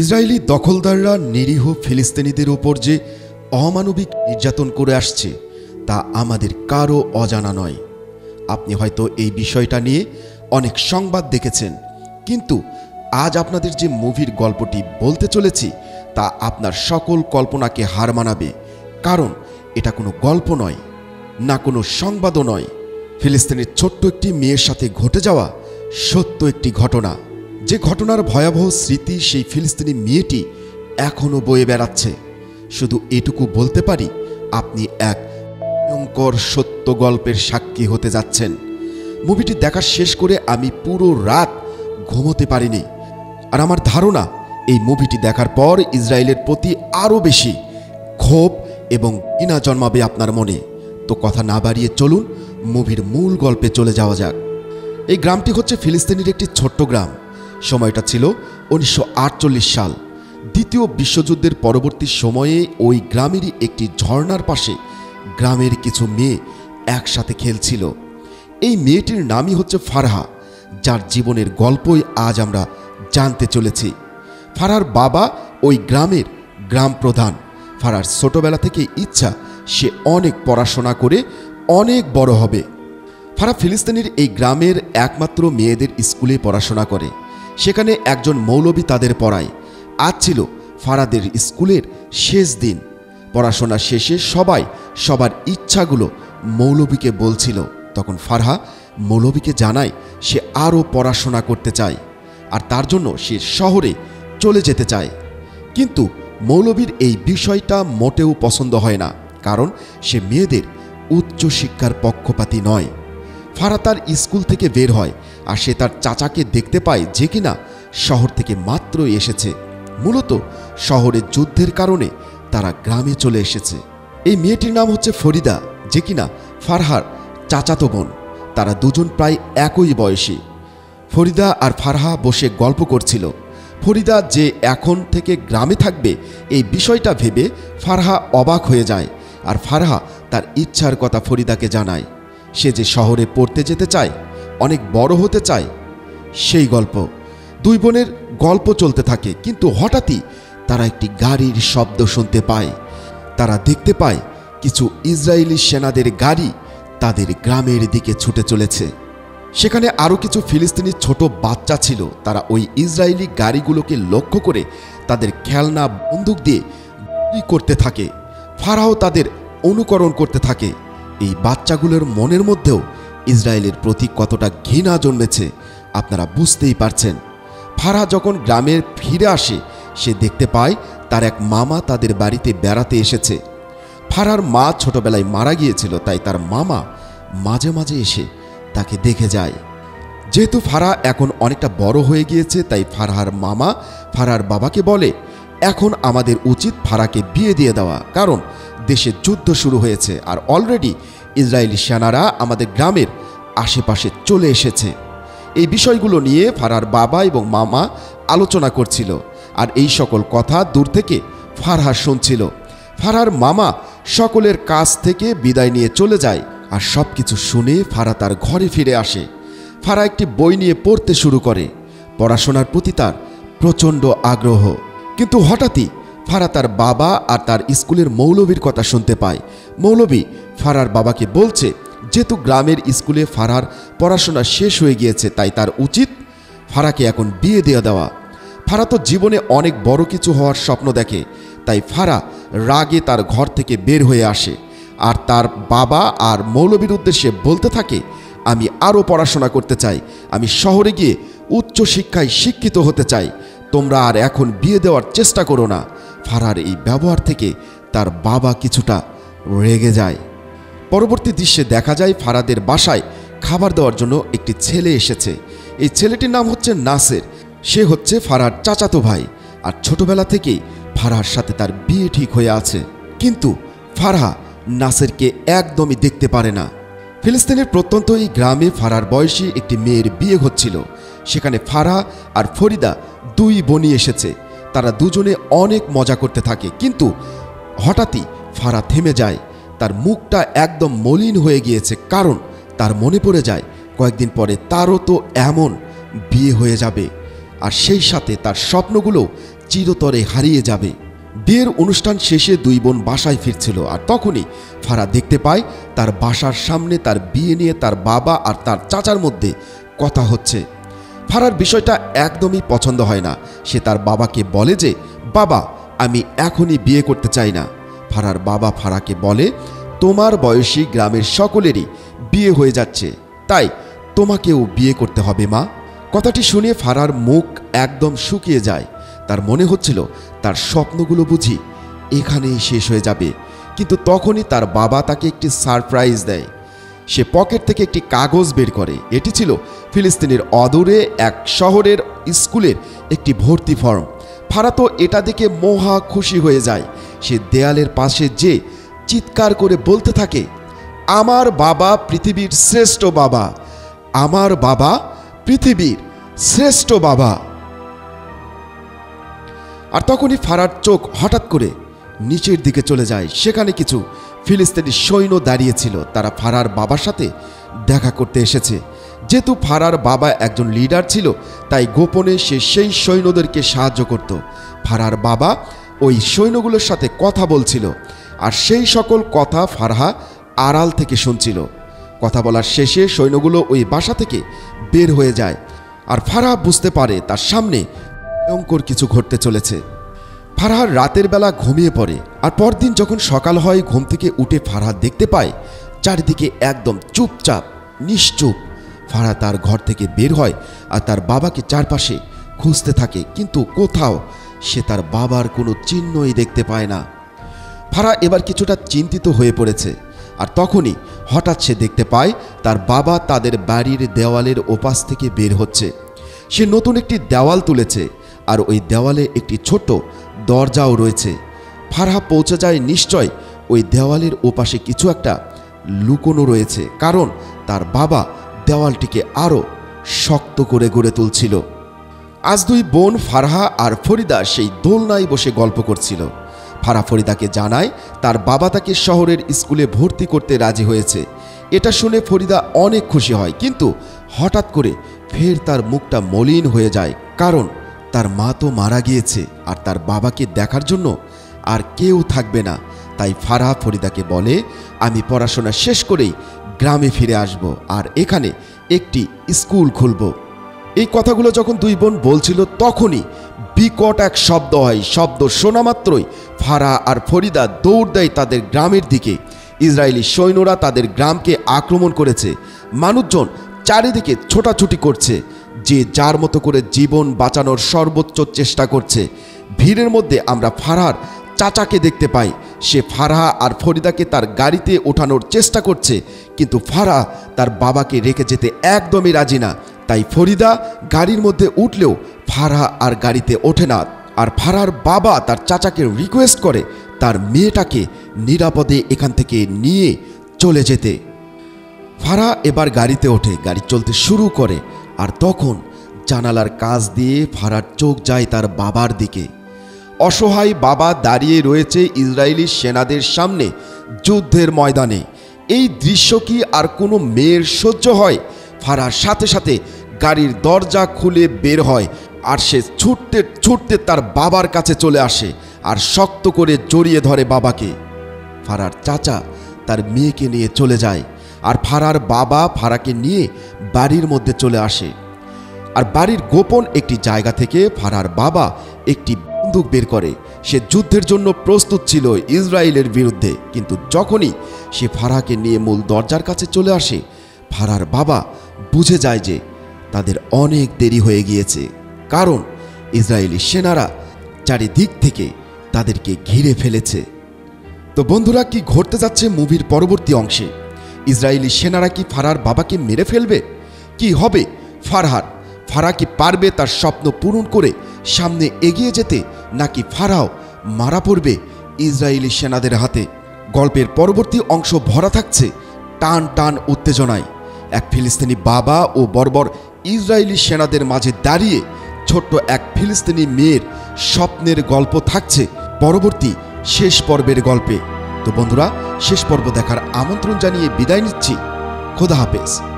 Israeli দখলদাররা নিরীহ ফিলিস্তিনিদের ওপর যে অমানবিক নির্যাতন করে আসছে, তা আমাদের কারও অজানা নয়। আপনি হয়তো এই বিষয়টা নিয়ে অনেক সংবাদ দেখেছেন, কিন্তু আজ আপনাদের যে মুভির গল্পটি বলতে চলেছি, তা আপনার সকল কল্পনাকে হার মানাবে, কারণ এটা কোনো গল্প নয়, না কোনো সংবাদও নয়। ফিলিস্তিনের ছোট্ট একটি মেয়ের সাথে ঘটে যাওয়া সত্য একটি ঘটনা। যে ঘটনার ভয়াবহ স্মৃতি সেই ফিলিস্তিনি মেয়েটি এখনও বয়ে বেড়াচ্ছে। শুধু এটুকু বলতে পারি, আপনি এক ভয়ঙ্কর সত্য গল্পের সাক্ষী হতে যাচ্ছেন। মুভিটি দেখা শেষ করে আমি পুরো রাত ঘুমোতে পারিনি। আর আমার ধারণা, এই মুভিটি দেখার পর ইসরায়েলের প্রতি আরও বেশি ক্ষোভ এবং ইনা জন্মাবে আপনার মনে। তো কথা না বাড়িয়ে চলুন, মুভির মূল গল্পে চলে যাওয়া যাক। এই গ্রামটি হচ্ছে ফিলিস্তিনের একটি ছোট্ট গ্রাম। সময়টা ছিল উনিশশো আটচল্লিশ সাল। দ্বিতীয় বিশ্বযুদ্ধের পরবর্তী সময়ে ওই গ্রামেরই একটি ঝর্ণার পাশে গ্রামের কিছু মেয়ে একসাথে খেলছিল। এই মেয়েটির নামই হচ্ছে ফারহা, যার জীবনের গল্পই আজ আমরা জানতে চলেছি। ফারহার বাবা ওই গ্রামের গ্রাম প্রধান। ফারার ছোটবেলা থেকে ইচ্ছা সে অনেক পড়াশোনা করে অনেক বড় হবে। ফারা ফিলিস্তিনের এই গ্রামের একমাত্র মেয়েদের স্কুলে পড়াশোনা করে। সেখানে একজন মৌলবী তাদের পড়ায়। আজ ছিল ফারাদের স্কুলের শেষ দিন। পড়াশোনা শেষে সবাই সবার ইচ্ছাগুলো মৌলবীকে বলছিল। তখন ফারহা মৌলবীকে জানায় সে আরও পড়াশোনা করতে চায় আর তার জন্য সে শহরে চলে যেতে চায়। কিন্তু মৌলবীর এই বিষয়টা মোটেও পছন্দ হয় না, কারণ সে মেয়েদের উচ্চশিক্ষার পক্ষপাতী নয়। ফারা তার স্কুল থেকে বের হয় আর সে তার চাচাকে দেখতে পায় যে কিনা শহর থেকে মাত্রই এসেছে। মূলত শহরের যুদ্ধের কারণে তারা গ্রামে চলে এসেছে। এই মেয়েটির নাম হচ্ছে ফরিদা, যে কিনা ফারহার চাচাতো বোন। তারা দুজন প্রায় একই বয়সী। ফরিদা আর ফারহা বসে গল্প করছিল। ফরিদা যে এখন থেকে গ্রামে থাকবে, এই বিষয়টা ভেবে ফারহা অবাক হয়ে যায় আর ফারহা তার ইচ্ছার কথা ফরিদাকে জানায়। সে যে শহরে পড়তে যেতে চায়, অনেক বড় হতে চায়, সেই গল্প। দুই বোনের গল্প চলতে থাকে, কিন্তু হঠাৎই তারা একটি গাড়ির শব্দ শুনতে পায়। তারা দেখতে পায় কিছু ইসরায়েলি সেনাদের গাড়ি তাদের গ্রামের দিকে ছুটে চলেছে। সেখানে আরও কিছু ফিলিস্তিনি ছোট বাচ্চা ছিল, তারা ওই ইসরায়েলি গাড়িগুলোকে লক্ষ্য করে তাদের খেলনা, বন্দুক দিয়ে করতে থাকে। ফারাও তাদের অনুকরণ করতে থাকে। এই বাচ্চাগুলোর মনের মধ্যেও ইসরায়েলের প্রতি কতটা ঘৃণা জন্মেছে, আপনারা বুঝতেই পারছেন। ফারা যখন গ্রামে ফিরে আসে, সে দেখতে পায় তার এক মামা তাদের বাড়িতে বেড়াতে এসেছে। ফারার মা ছোটবেলায় মারা গিয়েছিল, তাই তার মামা মাঝে মাঝে এসে তাকে দেখে যায়। যেহেতু ফারা এখন অনেকটা বড় হয়ে গিয়েছে, তাই ফারহার মামা ফারার বাবাকে বলে, এখন আমাদের উচিত ফারাকে বিয়ে দিয়ে দেওয়া। কারণ দেশে যুদ্ধ শুরু হয়েছে আর অলরেডি ইসরায়েলি সেনারা আমাদের গ্রামের আশেপাশে চলে এসেছে। এই বিষয়গুলো নিয়ে ফারার বাবা এবং মামা আলোচনা করছিল আর এই সকল কথা দূর থেকে ফারহা শুনছিল। ফারহার মামা সকলের কাছ থেকে বিদায় নিয়ে চলে যায় আর সব কিছু শুনে ফারা তার ঘরে ফিরে আসে। ফারা একটি বই নিয়ে পড়তে শুরু করে। পড়াশোনার প্রতি তার প্রচণ্ড আগ্রহ। কিন্তু হঠাৎই ফারা তার বাবা আর তার স্কুলের মৌলবীর কথা শুনতে পায়। মৌলবী ফারার বাবাকে বলছে, যেহেতু গ্রামের স্কুলে ফারার পড়াশোনা শেষ হয়ে গিয়েছে, তাই তার উচিত ফারাকে এখন বিয়ে দেওয়া দেওয়া। ফারা তো জীবনে অনেক বড় কিছু হওয়ার স্বপ্ন দেখে, তাই ফারা রাগে তার ঘর থেকে বের হয়ে আসে। আর তার বাবা আর মৌলবীর উদ্দেশ্যে বলতে থাকে, আমি আরও পড়াশোনা করতে চাই, আমি শহরে গিয়ে উচ্চ শিক্ষায় শিক্ষিত হতে চাই। তোমরা আর এখন বিয়ে দেওয়ার চেষ্টা করো না। ফারার এই ব্যবহার থেকে তার বাবা কিছুটা রেগে যায়। পরবর্তী দৃশ্যে দেখা যায় ফারাদের বাসায় খাবার দেওয়ার জন্য একটি ছেলে এসেছে। এই ছেলেটির নাম হচ্ছে নাসের। সে হচ্ছে ফারার চাচাতো ভাই আর ছোটবেলা থেকেই ফারহার সাথে তার বিয়ে ঠিক হয়ে আছে। কিন্তু ফারহা নাসেরকে একদমই দেখতে পারে না। ফিলিস্তিনের প্রত্যন্ত এই গ্রামে ফারার বয়সী একটি মেয়ের বিয়ে হচ্ছিল। সেখানে ফারা আর ফরিদা দুই বনি এসেছে। তারা দুজনে অনেক মজা করতে থাকে, কিন্তু হঠাৎই ফারা থেমে যায়। তার মুখটা একদম মলিন হয়ে গিয়েছে, কারণ তার মনে পড়ে যায়, কয়েকদিন পরে তারও তো এমন বিয়ে হয়ে যাবে। আর সেই সাথে তার স্বপ্নগুলো চিরতরে হারিয়ে যাবে। বিয়ের অনুষ্ঠান শেষে দুই বোন বাসায় ফিরছিল, আর তখনই ফারা দেখতে পায় তার বাসার সামনে তার বিয়ে নিয়ে তার বাবা আর তার চাচার মধ্যে কথা হচ্ছে। ফারার বিষয়টা একদমই পছন্দ হয় না। সে তার বাবাকে বলে যে, বাবা, আমি এখনই বিয়ে করতে চাই না। ফারার বাবা ফারাকে বলে, তোমার বয়সী গ্রামের সকলেরই বিয়ে হয়ে যাচ্ছে। তাই তোমাকেও বিয়ে করতে হবে, মা। কথাটি শুনে ফারার মুখ একদম শুকিয়ে যায়। তার মনে হচ্ছিল, তার স্বপ্নগুলো বুঝি এখানেই শেষ হয়ে যাবে। কিন্তু তখনই তার বাবা তাকে একটি সারপ্রাইজ দেয়। সে পকেট থেকে একটি কাগজ বের করে। এটি ছিল ফিলিস্তিনের অদূরে এক শহরের স্কুলের একটি ভর্তি ফর্ম। ফারা এটা দেখে মহা খুশি হয়ে যায়। সে দেয়ালের পাশে যে চিৎকার করে বলতে থাকে, আমার বাবা পৃথিবীর শ্রেষ্ঠ বাবা। আমার বাবা পৃথিবীর শ্রেষ্ঠ বাবা। আর তখনই ফারার চোখ হঠাৎ করে নিচের দিকে চলে যায়। সেখানে কিছু ফিলিস্তিনি সৈন্য দাঁড়িয়েছিল। তারা ফারার বাবার সাথে দেখা করতে এসেছে। যেহেতু ফারার বাবা একজন লিডার ছিল, তাই গোপনে সে সেই সৈন্যদেরকে সাহায্য করত। ফারার বাবা ওই সৈন্যগুলোর সাথে কথা বলছিল, আর সেই সকল কথা ফারহা আড়াল থেকে শুনছিল। কথা বলার শেষে সৈন্যগুলো ওই বাসা থেকে বের হয়ে যায়, আর ফারহা বুঝতে পারে তার সামনে ভয়ঙ্কর কিছু ঘটতে চলেছে। ফারহার রাতের বেলা ঘুমিয়ে পড়ে আর পরদিন যখন সকাল হয়, ঘুম থেকে উঠে ফারহা দেখতে পায়, চারিদিকে একদম চুপচাপ, নিশ্চুপ। ফারহা তার ঘর থেকে বের হয় আর তার বাবাকে চারপাশে খুঁজতে থাকে, কিন্তু কোথাও সে তার বাবার কোনো চিহ্নই দেখতে পায় না। ফারা এবার কিছুটা চিন্তিত হয়ে পড়েছে আর তখনই হঠাৎ সে দেখতে পায়, তার বাবা তাদের বাড়ির দেওয়ালের ওপাশ থেকে বের হচ্ছে। সে নতুন একটি দেওয়াল তুলেছে আর ওই দেওয়ালে একটি ছোট দরজাও রয়েছে। ফারহা পৌঁছে যায় নিশ্চয়। ওই দেওয়ালের ওপাশে কিছু একটা লুকোনো রয়েছে, কারণ তার বাবা দেওয়ালটিকে আরও শক্ত করে গড়ে তুলছিল। আজ দুই বোন ফারহা আর ফরিদা সেই দোলনায় বসে গল্প করছিল। ফারা ফরিদাকে জানায়, তার বাবা তাকে শহরের স্কুলে ভর্তি করতে রাজি হয়েছে। এটা শুনে ফরিদা অনেক খুশি হয়, কিন্তু হঠাৎ করে ফের তার মুখটা মলিন হয়ে যায়, কারণ তার মা তো মারা গিয়েছে আর তার বাবাকে দেখার জন্য আর কেউ থাকবে না। তাই ফারহা ফরিদাকে বলে, আমি পড়াশোনা শেষ করেই গ্রামে ফিরে আসব আর এখানে একটি স্কুল খুলব। এই কথাগুলো যখন দুই বোন বলছিল, তখনই বিকট এক শব্দ হয়। শব্দ শোনা মাত্রই ফারা আর ফরিদা দৌড় দেয় তাদের গ্রামের দিকে। ইসরায়েলি সৈন্যরা তাদের গ্রামকে আক্রমণ করেছে। মানুষজন চারিদিকে ছোটাছুটি করছে। যে যার মতো করে জীবন বাঁচানোর সর্বোচ্চ চেষ্টা করছে। ভিড়ের মধ্যে আমরা ফারহার চাচাকে দেখতে পাই। সে ফারহা আর ফরিদাকে তার গাড়িতে ওঠানোর চেষ্টা করছে, কিন্তু ফারহা তার বাবাকে রেখে যেতে একদমই রাজি না। তাই ফরিদা গাড়ির মধ্যে উঠলেও ফারহা আর গাড়িতে ওঠে না। আর ফারহার বাবা তার চাচাকে রিকোয়েস্ট করে তার মেয়েটাকে নিরাপদে এখান থেকে নিয়ে চলে যেতে। ফারা এবার গাড়িতে ওঠে, গাড়ি চলতে শুরু করে। আর তখন জানালার কাজ দিয়ে ফারার চোখ যায় তার বাবার দিকে। অসহায় বাবা দাঁড়িয়ে রয়েছে ইসরায়েলি সেনাদের সামনে যুদ্ধের ময়দানে। এই দৃশ্য কি আর কোনো মেয়ের সহ্য হয়? ফারার সাথে সাথে গাড়ির দরজা খুলে বের হয় আর সে ছুটতে ছুটতে তার বাবার কাছে চলে আসে আর শক্ত করে জড়িয়ে ধরে বাবাকে। ফারার চাচা তার মেয়েকে নিয়ে চলে যায়। আর ফারার বাবা ফারাকে নিয়ে বাড়ির মধ্যে চলে আসে। আর বাড়ির গোপন একটি জায়গা থেকে ফারার বাবা একটি বন্দুক বের করে। সে যুদ্ধের জন্য প্রস্তুত ছিল ইসরায়েলের বিরুদ্ধে। কিন্তু যখনই সে ফারাকে নিয়ে মূল দরজার কাছে চলে আসে, ফারার বাবা বুঝে যায় যে তাদের অনেক দেরি হয়ে গিয়েছে। কারণ ইসরায়েলি সেনারা চারিদিক থেকে তাদেরকে ঘিরে ফেলেছে। তো বন্ধুরা, কি ঘটতে যাচ্ছে মুভির পরবর্তী অংশে? ইসরায়েলি সেনারা কি ফারার বাবাকে মেরে ফেলবে? কি হবে? ফারহার, ফারা কি পারবে তার স্বপ্ন পূরণ করে সামনে এগিয়ে যেতে, নাকি ফারাও মারা পড়বে ইসরায়েলি সেনাদের হাতে? গল্পের পরবর্তী অংশ ভরা থাকছে টান টান উত্তেজনায়। এক ফিলিস্তিনি বাবা ও বর্বর ইসরায়েলি সেনাদের মাঝে দাঁড়িয়ে ছোট্ট এক ফিলিস্তিনি মেয়ের স্বপ্নের গল্প থাকছে। পরবর্তী শেষ পর্বের গল্পে। তো বন্ধুরা শেষ পর্ব দেখার আমন্ত্রণ জানিয়ে বিদায় নিচ্ছি। খোদা হাফেজ।